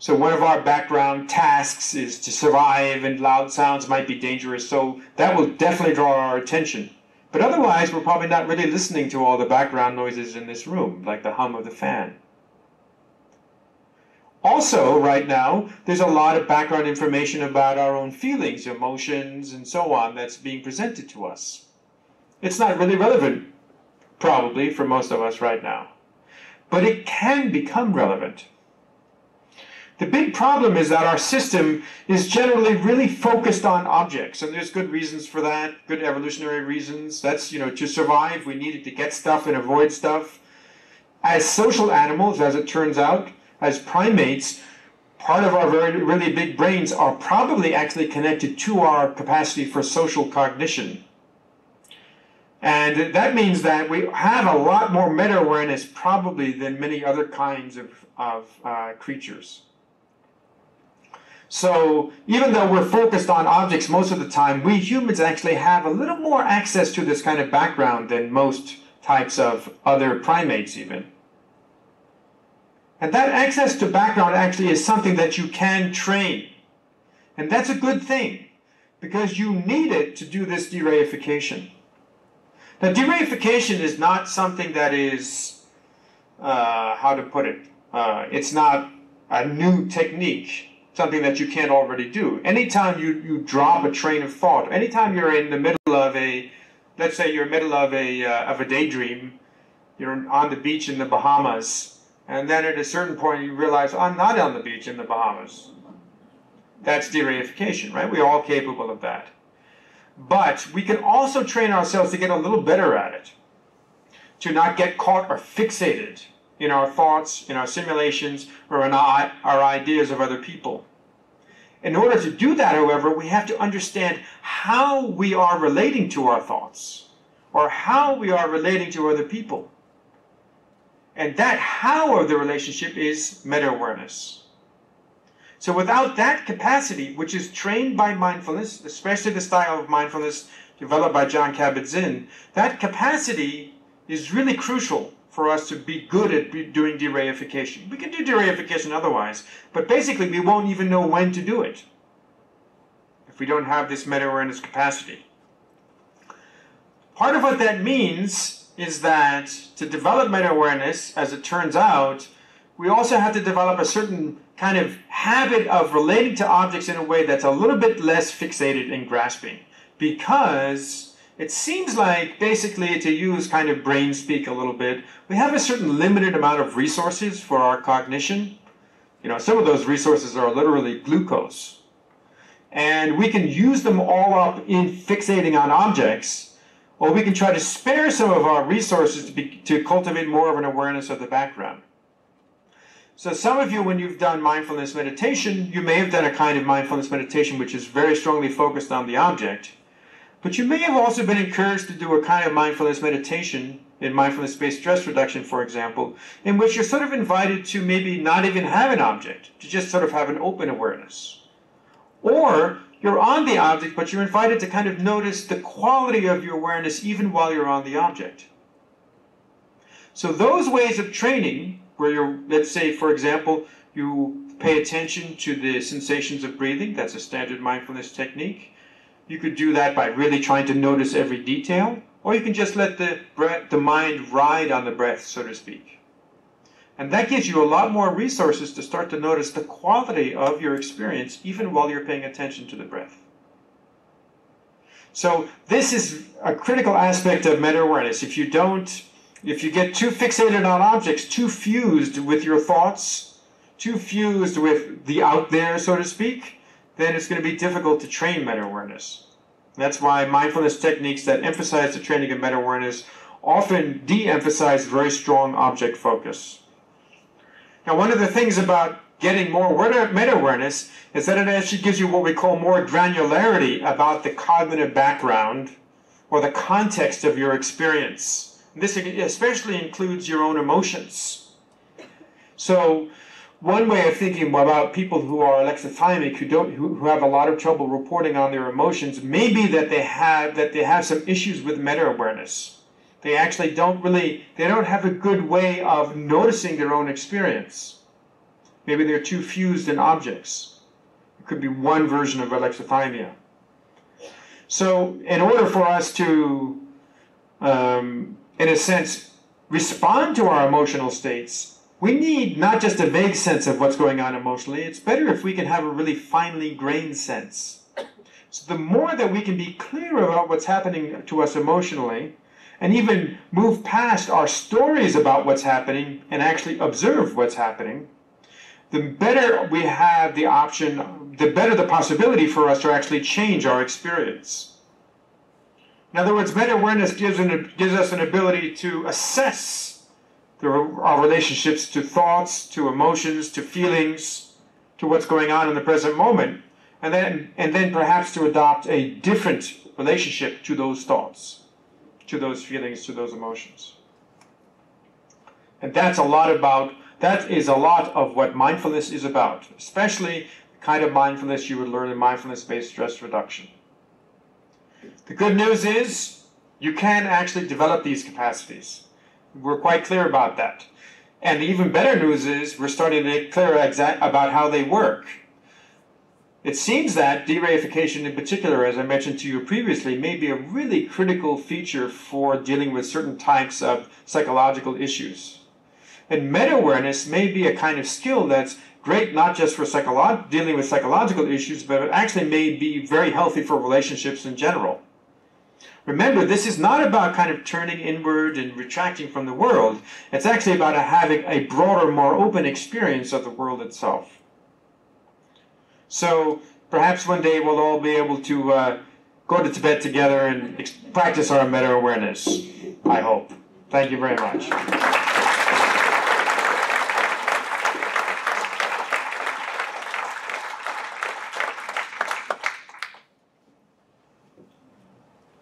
B: So one of our background tasks is to survive and loud sounds might be dangerous, so that will definitely draw our attention. But otherwise, we're probably not really listening to all the background noises in this room, like the hum of the fan. Also, right now, there's a lot of background information about our own feelings, emotions, and so on that's being presented to us. It's not really relevant, probably, for most of us right now. But it can become relevant. The big problem is that our system is generally really focused on objects, and there's good reasons for that, good evolutionary reasons. That's, you know, to survive, we needed to get stuff and avoid stuff. As social animals, as it turns out, as primates, part of our very really big brains are probably actually connected to our capacity for social cognition. And that means that we have a lot more meta awareness probably than many other kinds of, of uh, creatures. So even though we're focused on objects most of the time, we humans actually have a little more access to this kind of background than most types of other primates even. And that access to background actually is something that you can train. And that's a good thing because you need it to do this dereification. Now, dereification is not something that is, uh, how to put it, uh, it's not a new technique, something that you can't already do. Anytime you, you drop a train of thought, anytime you're in the middle of a, let's say you're in the middle of a, uh, of a daydream, you're on the beach in the Bahamas, and then at a certain point you realize, I'm not on the beach in the Bahamas. That's dereification, right? We're all capable of that. But we can also train ourselves to get a little better at it. To not get caught or fixated in our thoughts, in our simulations, or in our, our ideas of other people. In order to do that, however, we have to understand how we are relating to our thoughts, or how we are relating to other people. And that how of the relationship is meta awareness. So without that capacity, which is trained by mindfulness, especially the style of mindfulness developed by Jon Kabat-Zinn, that capacity is really crucial for us to be good at doing dereification. We can do dereification otherwise, but basically we won't even know when to do it if we don't have this meta-awareness capacity. Part of what that means is that to develop meta awareness, as it turns out, we also have to develop a certain kind of habit of relating to objects in a way that's a little bit less fixated and grasping. Because it seems like, basically, to use kind of brain speak a little bit, we have a certain limited amount of resources for our cognition. You know, some of those resources are literally glucose. And we can use them all up in fixating on objects or we can try to spare some of our resources to, be, to cultivate more of an awareness of the background. So some of you, when you've done mindfulness meditation, you may have done a kind of mindfulness meditation which is very strongly focused on the object. But you may have also been encouraged to do a kind of mindfulness meditation in mindfulness-based stress reduction, for example, in which you're sort of invited to maybe not even have an object, to just sort of have an open awareness. Or you're on the object, but you're invited to kind of notice the quality of your awareness even while you're on the object. So those ways of training, where you're, let's say, for example, you pay attention to the sensations of breathing, that's a standard mindfulness technique. You could do that by really trying to notice every detail, or you can just let the, breath, the mind ride on the breath, so to speak. And that gives you a lot more resources to start to notice the quality of your experience even while you're paying attention to the breath. So this is a critical aspect of meta-awareness. If you don't, if you get too fixated on objects, too fused with your thoughts, too fused with the out there, so to speak, then it's going to be difficult to train meta-awareness. That's why mindfulness techniques that emphasize the training of meta-awareness often de-emphasize very strong object focus. Now, one of the things about getting more meta-awareness is that it actually gives you what we call more granularity about the cognitive background or the context of your experience. This especially includes your own emotions. So one way of thinking about people who are alexithymic, who don't, who, who have a lot of trouble reporting on their emotions, may be that they have that they have some issues with meta-awareness. They actually don't really, they don't have a good way of noticing their own experience. Maybe they're too fused in objects. It could be one version of alexithymia. So, in order for us to, um, in a sense, respond to our emotional states, we need not just a vague sense of what's going on emotionally, it's better if we can have a really finely grained sense. So, the more that we can be clear about what's happening to us emotionally, and even move past our stories about what's happening and actually observe what's happening, the better we have the option, the better the possibility for us to actually change our experience. In other words, meta awareness gives, an, gives us an ability to assess the, our relationships to thoughts, to emotions, to feelings, to what's going on in the present moment, and then, and then perhaps to adopt a different relationship to those thoughts to those feelings, to those emotions. And that's a lot about, that is a lot of what mindfulness is about, especially the kind of mindfulness you would learn in mindfulness based stress reduction. The good news is you can actually develop these capacities. We're quite clear about that. And the even better news is we're starting to get clear exact about how they work. It seems that dereification in particular, as I mentioned to you previously, may be a really critical feature for dealing with certain types of psychological issues. And meta-awareness may be a kind of skill that's great not just for psycholo- dealing with psychological issues, but it actually may be very healthy for relationships in general. Remember, this is not about kind of turning inward and retracting from the world. It's actually about having a broader, more open experience of the world itself. So perhaps one day we'll all be able to uh, go to Tibet together and practice our meta awareness. I hope. Thank you very much.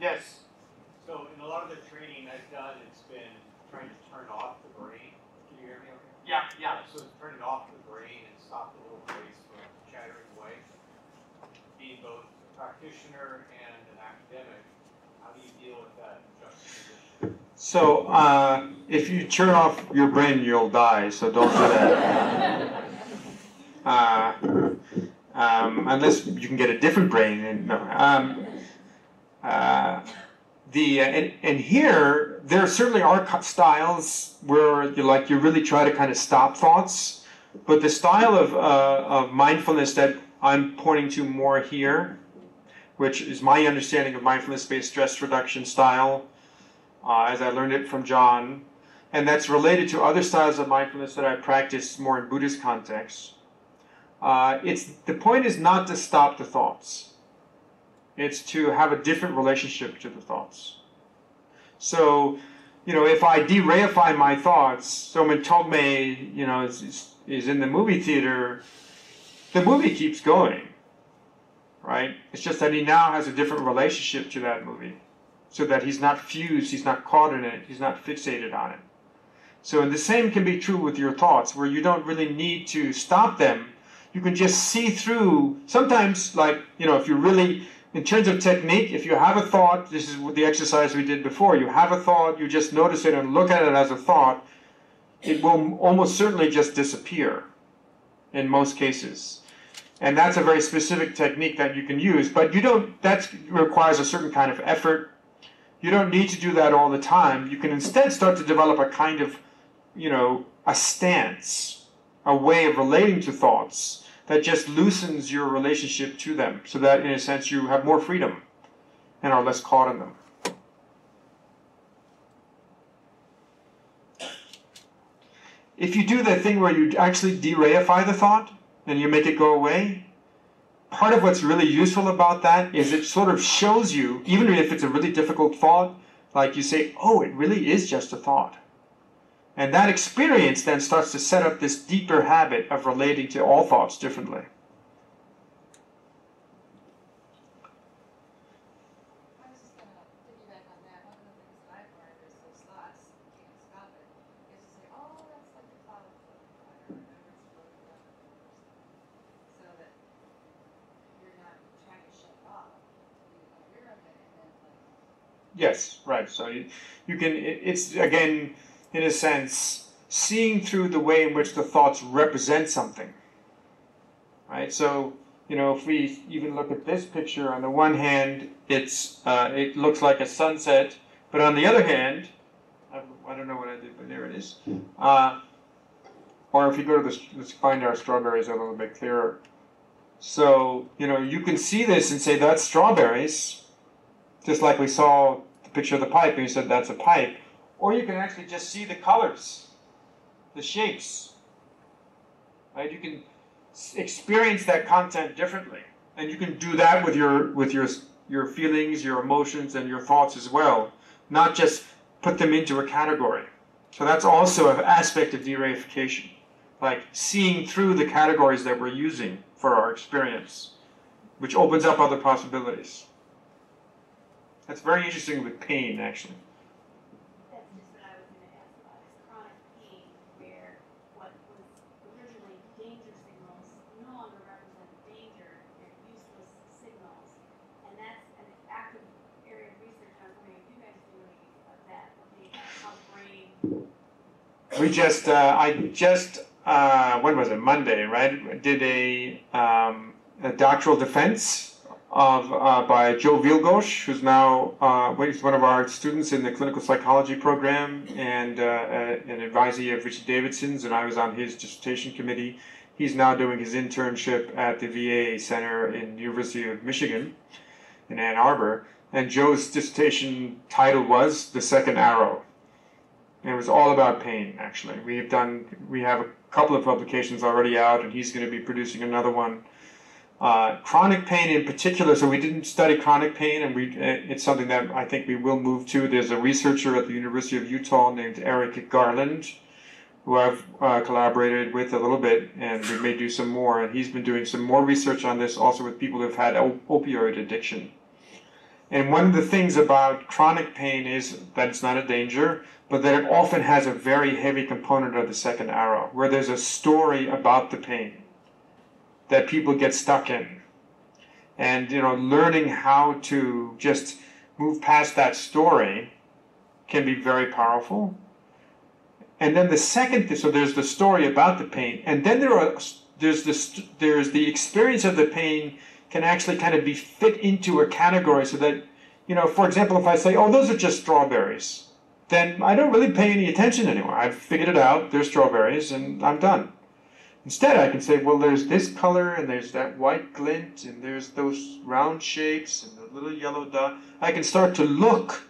B: Yes.
C: So in a lot of the training I've done, it's been trying to turn off the brain. Can you hear me okay?
B: Yeah, yeah.
C: So it's turning off the brain and stop the little voice from chattering away. Being both a practitioner and an academic, how do you deal with that juxtaposition?
B: So uh, if you turn off your brain, you'll die. So don't do that. Uh, um, unless you can get a different brain. And, no. Um, uh, the uh, and, and here there certainly are styles where you like you really try to kind of stop thoughts, but the style of uh, of mindfulness that I'm pointing to more here, which is my understanding of mindfulness-based stress reduction style, uh, as I learned it from Jon, and that's related to other styles of mindfulness that I practice more in Buddhist contexts. Uh, it's the point is not to stop the thoughts. It's to have a different relationship to the thoughts. So, you know, if I dereify my thoughts, so when Togme, you know, is, is, is in the movie theater, the movie keeps going, right? It's just that he now has a different relationship to that movie, so that he's not fused, he's not caught in it, he's not fixated on it. So, and the same can be true with your thoughts, where you don't really need to stop them. You can just see through. Sometimes, like you know, if you really in terms of technique, if you have a thought, this is what the exercise we did before. You have a thought, you just notice it and look at it as a thought. It will almost certainly just disappear in most cases. And that's a very specific technique that you can use, but you don't, that requires a certain kind of effort. You don't need to do that all the time. You can instead start to develop a kind of, you know, a stance, a way of relating to thoughts that just loosens your relationship to them so that in a sense you have more freedom and are less caught in them. If you do that thing where you actually dereify the thought and you make it go away, part of what's really useful about that is it sort of shows you, even if it's a really difficult thought, like you say, oh, it really is just a thought. And that experience then starts to set up this deeper habit of relating to all thoughts differently.
D: I was just gonna piggyback on that, one of the things that I've learned is those thoughts, you can't stop it, is to say, oh, that's like a cloud floating by, or whatever it's floating down the river. So that you're not trying to shut it off, you are aware of it and then like,
B: Yes, right. So you, you can, it, it's again, in a sense, seeing through the way in which the thoughts represent something. Right? So, you know, if we even look at this picture, on the one hand, it's uh, it looks like a sunset, but on the other hand, I, I don't know what I did, but there it is. Uh, or if you go to this, let's find our strawberries a little bit clearer. So, you know, you can see this and say that's strawberries, just like we saw picture of the pipe and you said that's a pipe. Or you can actually just see the colors, the shapes. Right? You can experience that content differently. And you can do that with your with your your feelings, your emotions, and your thoughts as well. Not just put them into a category. So that's also an aspect of dereification, like seeing through the categories that we're using for our experience, which opens up other possibilities. That's very interesting with pain, actually.
E: That's just what I was going to ask about is chronic pain, where what was originally danger signals no longer represent danger; they're useless signals, and that's an active area of research. I wondering if you guys do that, how brain.
B: We just, uh, I just, uh, when was it? Monday, right? Did a, um, a doctoral defense of uh, by Joe Wielgosz, who's now uh, he's one of our students in the clinical psychology program and uh, uh, an advisee of Richard Davidson's, and I was on his dissertation committee. He's now doing his internship at the VA Center in University of Michigan in Ann Arbor, and Joe's dissertation title was "The Second Arrow." And it was all about pain. Actually, we've done we have a couple of publications already out, and he's going to be producing another one uh, chronic pain in particular, so we didn't study chronic pain, and we, uh, it's something that I think we will move to. There's a researcher at the University of Utah named Eric Garland, who I've uh, collaborated with a little bit, and we may do some more. And he's been doing some more research on this also with people who've had op- opioid addiction. And one of the things about chronic pain is that it's not a danger, but that it often has a very heavy component of the second arrow, where there's a story about the pain that people get stuck in. And you know, learning how to just move past that story can be very powerful. And then the second, so there's the story about the pain, and then there are there's this there's the experience of the pain can actually kind of be fit into a category so that you know, for example, if I say, "Oh, those are just strawberries," then I don't really pay any attention anymore. I've figured it out. They're strawberries, and I'm done. Instead, I can say, well, there's this color, and there's that white glint, and there's those round shapes, and the little yellow dot. I can start to look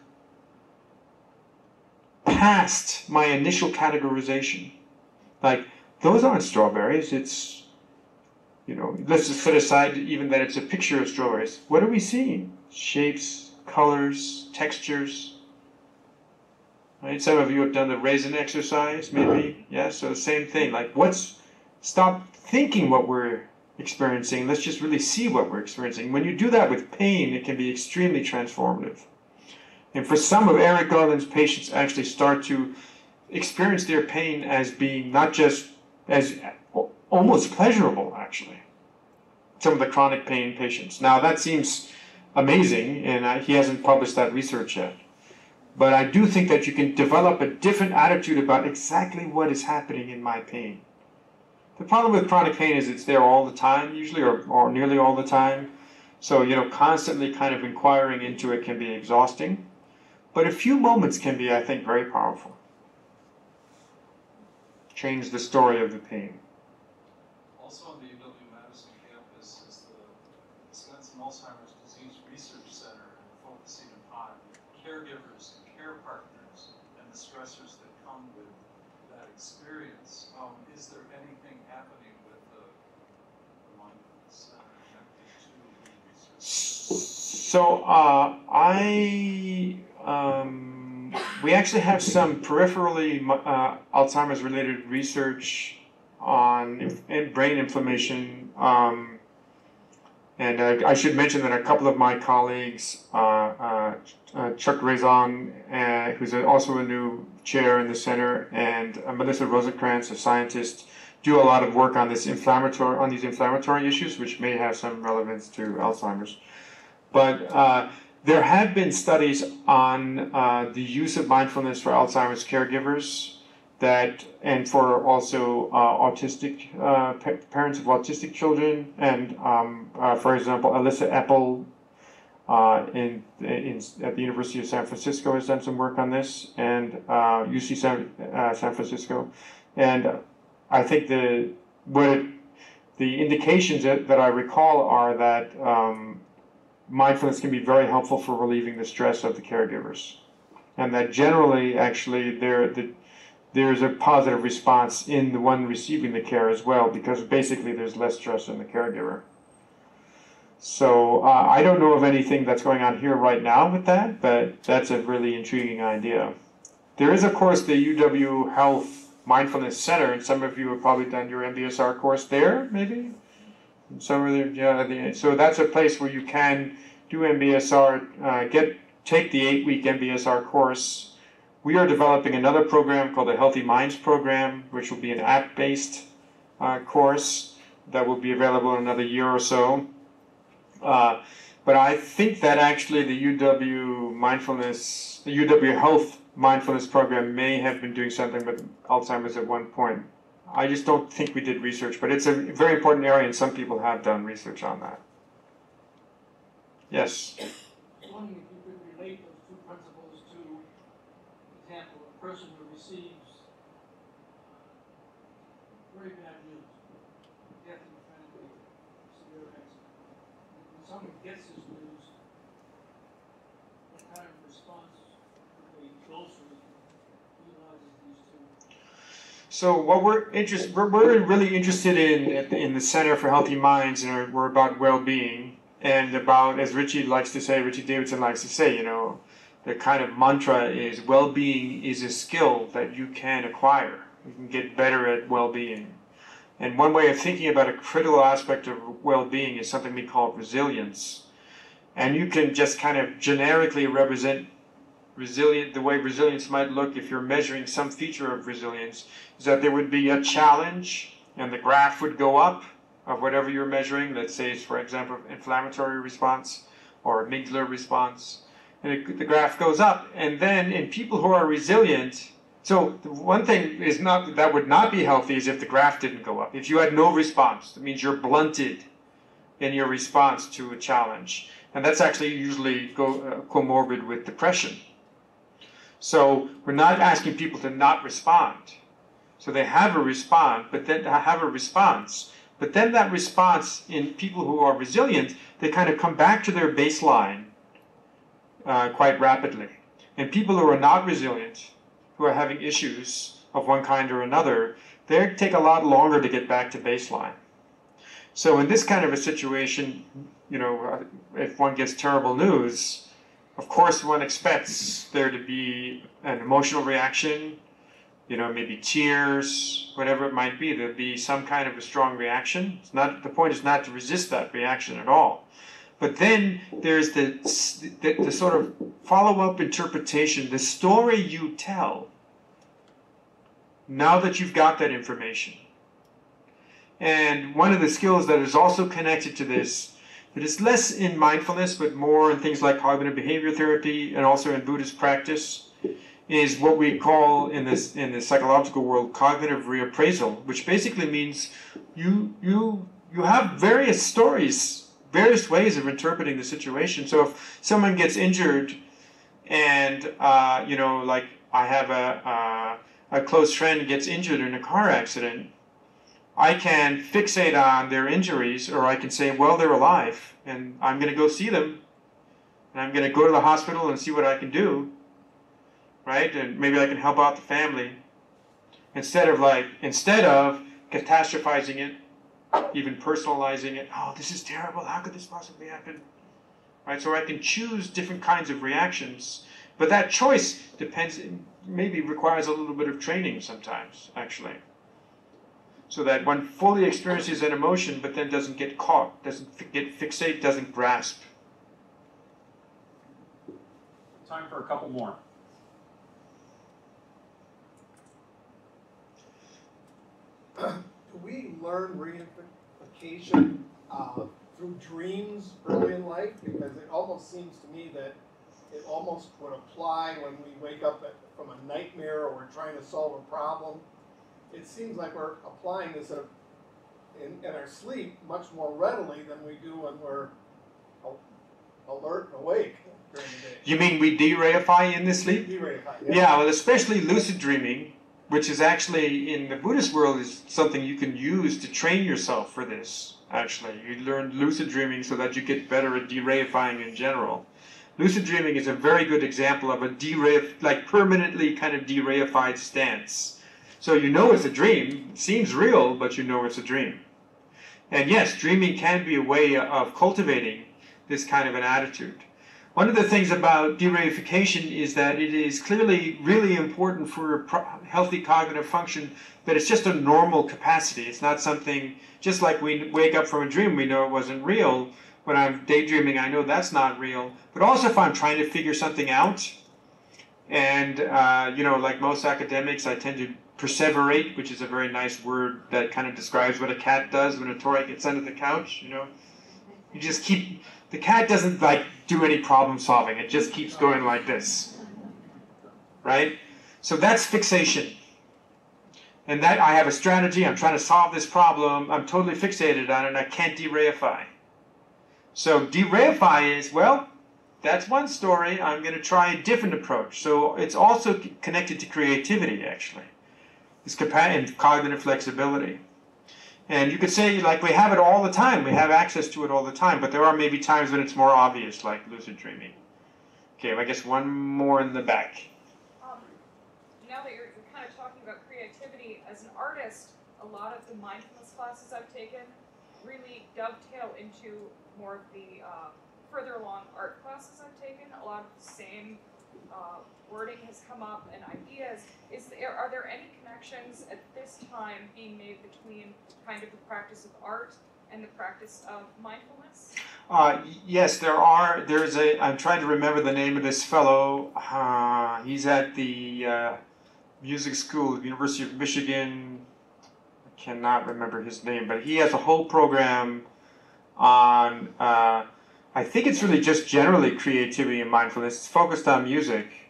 B: past my initial categorization. Like, those aren't strawberries, it's, you know, let's just set aside even that it's a picture of strawberries. What are we seeing? Shapes, colors, textures. Right? Some of you have done the raisin exercise, maybe. Yeah, so the same thing. Like, what's stop thinking what we're experiencing. Let's just really see what we're experiencing. When you do that with pain, it can be extremely transformative. And for some of Eric Garland's patients, actually start to experience their pain as being not just as almost pleasurable, actually. Some of the chronic pain patients. Now that seems amazing, and he hasn't published that research yet. But I do think that you can develop a different attitude about exactly what is happening in my pain. The problem with chronic pain is it's there all the time, usually, or, or nearly all the time. So, you know, constantly kind of inquiring into it can be exhausting. But a few moments can be, I think, very powerful. Change the story of the pain.
F: Also on the UW Madison campus is the Wisconsin Alzheimer's Disease Research Center focusing upon caregivers and care partners and the stressors that come with that experience. Um, is there anything happening with the, the mindfulness?
B: So uh, I um, we actually have some peripherally uh, Alzheimer's related research on in brain inflammation. Um, and I, I, should mention that a couple of my colleagues, uh, uh, uh Chuck Raison, uh, who's also a new chair in the center, and uh, Melissa Rosenkranz, a scientist, do a lot of work on this inflammatory on these inflammatory issues, which may have some relevance to Alzheimer's. But uh, there have been studies on uh, the use of mindfulness for Alzheimer's caregivers that, and for also uh, autistic uh, parents of autistic children, and um, uh, for example, Elissa Epel uh, in, in, at the University of San Francisco has done some work on this, and UC San, San Francisco, and I think the what it, the indications that, that I recall are that um, mindfulness can be very helpful for relieving the stress of the caregivers. And that generally, actually, there, the, there's a positive response in the one receiving the care as well, because basically there's less stress on the caregiver. So uh, I don't know of anything that's going on here right now with that, but that's a really intriguing idea. There is, of course, the UW Health Mindfulness Center, and some of you have probably done your MBSR course there, maybe? Some of the, yeah, so that's a place where you can do MBSR, uh, get take the eight-week MBSR course. We are developing another program called the Healthy Minds Program, which will be an app-based uh, course that will be available in another year or so. Uh, but I think that actually the UW mindfulness, the UW Health mindfulness program may have been doing something with Alzheimer's at one point. I just don't think we did research, but it's a very important area, and some people have done research on that. Yes.
G: I was wondering if you could relate those two principles to, for example, a person who receives uh, very bad news, death in the family, severe accident. When someone gets this news, what kind of response would they two?
B: So what we're interested, we're, really interested in in the Center for Healthy Minds, and we're about well-being and about, as Richie likes to say, Richie Davidson likes to say, you know, the kind of mantra is well-being is a skill that you can acquire. You can get better at well-being. And one way of thinking about a critical aspect of well-being is something we call resilience. And you can just kind of generically represent resilient the way resilience might look if you're measuring some feature of resilience is that there would be a challenge and the graph would go up of whatever you're measuring. Let's say, it's for example, inflammatory response or amygdala response. And it, the graph goes up. And then in people who are resilient, so one thing is not that would not be healthy is if the graph didn't go up. If you had no response, that means you're blunted in your response to a challenge. And that's actually usually go, uh, comorbid with depression. So we're not asking people to not respond. So they have a response, but then have a response. But then that response in people who are resilient, they kind of come back to their baseline uh, quite rapidly. And people who are not resilient, who are having issues of one kind or another, they take a lot longer to get back to baseline. So in this kind of a situation, you know, if one gets terrible news, of course one expects there to be an emotional reaction, you know, maybe tears, whatever it might be. There'll be some kind of a strong reaction. It's not the point is not to resist that reaction at all. But then there's the, the, the sort of follow-up interpretation, the story you tell now that you've got that information. And one of the skills that is also connected to this, that is less in mindfulness, but more in things like cognitive behavior therapy and also in Buddhist practice, is what we call in this in the psychological world cognitive reappraisal, which basically means you you you have various stories, various ways of interpreting the situation. So if someone gets injured, and uh, you know, like I have a, a a close friend gets injured in a car accident, I can fixate on their injuries, or I can say, well, they're alive, and I'm going to go see them, and I'm going to go to the hospital and see what I can do right? And maybe I can help out the family instead of like instead of catastrophizing it, even personalizing it. Oh, this is terrible. How could this possibly happen? Right? So I can choose different kinds of reactions, but that choice depends. Maybe requires a little bit of training sometimes, actually. So that one fully experiences an emotion, but then doesn't get caught, doesn't get fixate, doesn't grasp.
A: Time for a couple more. [CLEARS THROAT]
H: we learn reification uh, through dreams early in life? Because it almost seems to me that it almost would apply when we wake up at, from a nightmare or we're trying to solve a problem. It seems like we're applying this in, in, in our sleep much more readily than we do when we're alert and awake during the day.
B: You mean we dereify in the sleep?
H: Dereify,
B: Yeah, well, especially lucid dreaming, which is actually in the Buddhist world is something you can use to train yourself for this. Actually, you learn lucid dreaming so that you get better at dereifying in general. Lucid dreaming is a very good example of a dereif, like permanently kind of dereified stance. So you know it's a dream, it seems real, but you know it's a dream. And yes, dreaming can be a way of cultivating this kind of an attitude. One of the things about dereification is that it is clearly really important for healthy cognitive function, but it's just a normal capacity. It's not something, just like we wake up from a dream, we know it wasn't real. When I'm daydreaming, I know that's not real. But also if I'm trying to figure something out, and, uh, you know, like most academics, I tend to perseverate, which is a very nice word that kind of describes what a cat does when a toy gets under the couch, you know. You just keep, the cat doesn't like do any problem solving. It just keeps going like this. right? So that's fixation. And that I have a strategy, I'm trying to solve this problem, I'm totally fixated on it, and I can't dereify. So dereify is, well, that's one story. I'm going to try a different approach. So it's also connected to creativity, actually. It's cognitive flexibility. And you could say, like, we have it all the time. We have access to it all the time. But there are maybe times when it's more obvious, like lucid dreaming. Okay, I guess one more in the back.
I: Um, now that you're, you're kind of talking about creativity, as an artist, a lot of the mindfulness classes I've taken really dovetail into more of the uh, further along art classes I've taken. A lot of the same uh, wording has come up and ideas. Is there, are there any connections at this time being made between kind of the practice of art and the practice of mindfulness?
B: Uh, yes, there are. There's a. I'm trying to remember the name of this fellow. Uh, he's at the uh, music school, the University of Michigan. I cannot remember his name, but he has a whole program on. Uh, I think it's really just generally creativity and mindfulness. It's focused on music,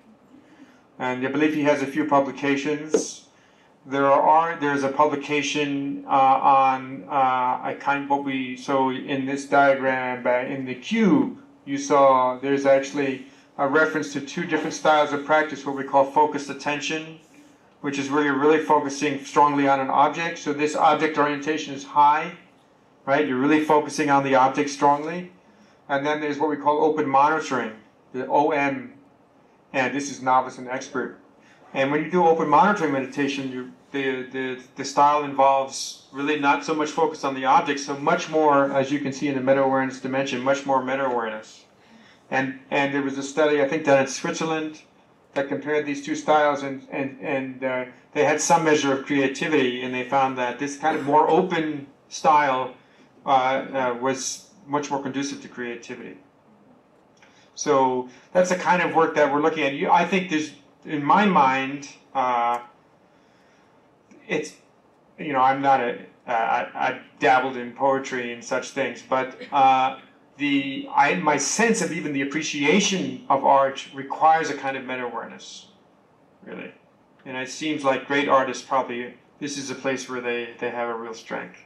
B: and I believe he has a few publications. There are there's a publication uh, on uh, I kind of what we so in this diagram uh, in the cube you saw there's actually a reference to two different styles of practice what we call focused attention which is where you're really focusing strongly on an object. So this object orientation is high right? You're really focusing on the object strongly. And then there's what we call open monitoring the OM and this is novice and expert and when you do open monitoring meditation, you, the, the, the style involves really not so much focus on the object, so much more, as you can see in the meta awareness dimension, much more meta awareness. And, and there was a study, I think, done in Switzerland that compared these two styles, and, and, and uh, they had some measure of creativity, and they found that this kind of more open style uh, uh, was much more conducive to creativity. So that's the kind of work that we're looking at. I think there's in my mind, uh, it's you know I'm not a uh, I, I dabbled in poetry and such things, but uh, the I my sense of even the appreciation of art requires a kind of meta awareness, really, and it seems like great artists probably this is a place where they they have a real strength.